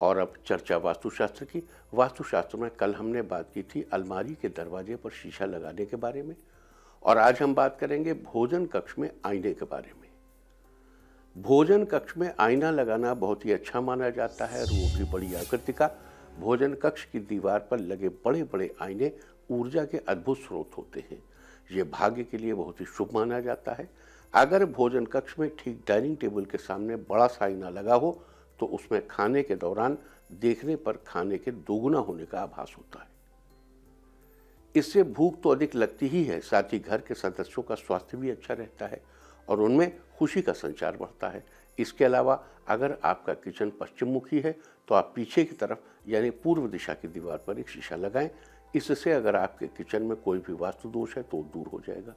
और अब चर्चा वास्तुशास्त्र की। वास्तुशास्त्र में कल हमने बात की थी अलमारी के दरवाजे पर शीशा लगाने के बारे में, और आज हम बात करेंगे भोजन कक्ष में आईने के बारे में। भोजन कक्ष में आईना लगाना बहुत ही अच्छा माना जाता है वो भी बड़ी आकृति का भोजन कक्ष की दीवार पर लगे बड़े बड़े आईने ऊर्जा के अद्भुत स्रोत होते हैं। ये भाग्य के लिए बहुत ही शुभ माना जाता है। अगर भोजन कक्ष में ठीक डाइनिंग टेबल के सामने बड़ा सा आईना लगा हो तो उसमें खाने के दौरान देखने पर खाने के दोगुना होने का आभास होता है। इससे भूख तो अधिक लगती ही है, साथ ही घर के सदस्यों का स्वास्थ्य भी अच्छा रहता है और उनमें खुशी का संचार बढ़ता है। इसके अलावा अगर आपका किचन पश्चिम मुखी है तो आप पीछे की तरफ़, यानी पूर्व दिशा की दीवार पर एक शीशा लगाएँ। इससे अगर आपके किचन में कोई भी वास्तु दोष है तो दूर हो जाएगा।